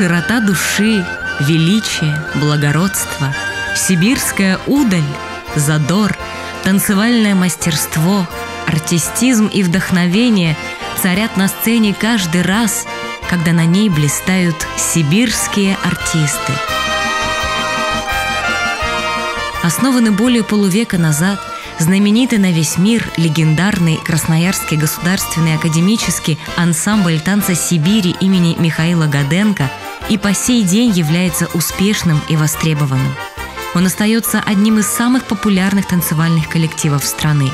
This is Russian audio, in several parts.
широта души, величие, благородство, сибирская удаль, задор, танцевальное мастерство, артистизм и вдохновение царят на сцене каждый раз, когда на ней блистают сибирские артисты. Основанный более полувека назад, знаменитый на весь мир легендарный Красноярский государственный академический ансамбль танца Сибири имени Михаила Гаденко и по сей день является успешным и востребованным. Он остается одним из самых популярных танцевальных коллективов страны.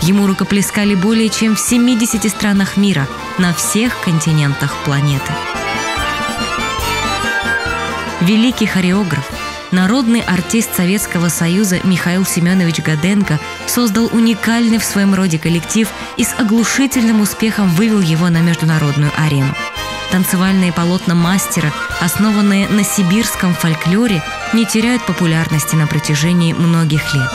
Ему рукоплескали более чем в 70 странах мира на всех континентах планеты. Великий хореограф, Народный артист Советского Союза Михаил Семенович Гаденко создал уникальный в своем роде коллектив и с оглушительным успехом вывел его на международную арену. Танцевальные полотна мастера, основанные на сибирском фольклоре, не теряют популярности на протяжении многих лет.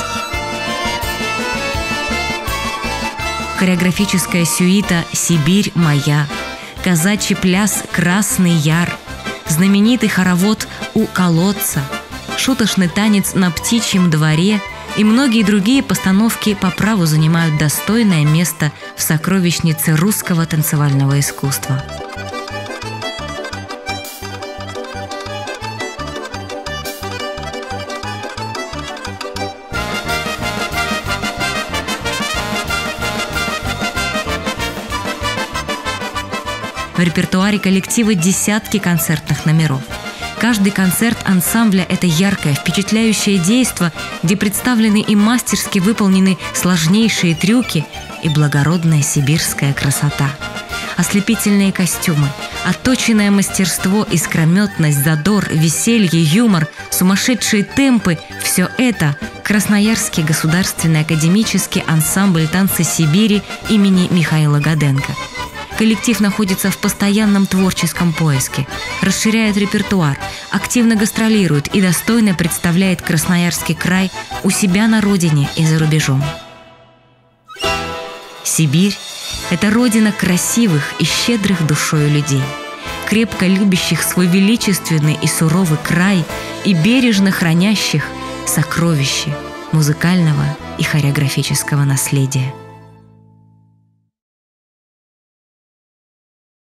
Хореографическая сюита «Сибирь моя», казачий пляс «Красный яр», знаменитый хоровод «У колодца», шуточный танец на птичьем дворе и многие другие постановки по праву занимают достойное место в сокровищнице русского танцевального искусства. В репертуаре коллектива десятки концертных номеров – Каждый концерт ансамбля – это яркое, впечатляющее действо, где представлены и мастерски выполнены сложнейшие трюки и благородная сибирская красота. Ослепительные костюмы, отточенное мастерство, искрометность, задор, веселье, юмор, сумасшедшие темпы – все это Красноярский государственный академический ансамбль танца Сибири имени Михаила Гаденко – Коллектив находится в постоянном творческом поиске, расширяет репертуар, активно гастролирует и достойно представляет Красноярский край у себя на родине и за рубежом. Сибирь – это родина красивых и щедрых душою людей, крепко любящих свой величественный и суровый край и бережно хранящих сокровища музыкального и хореографического наследия –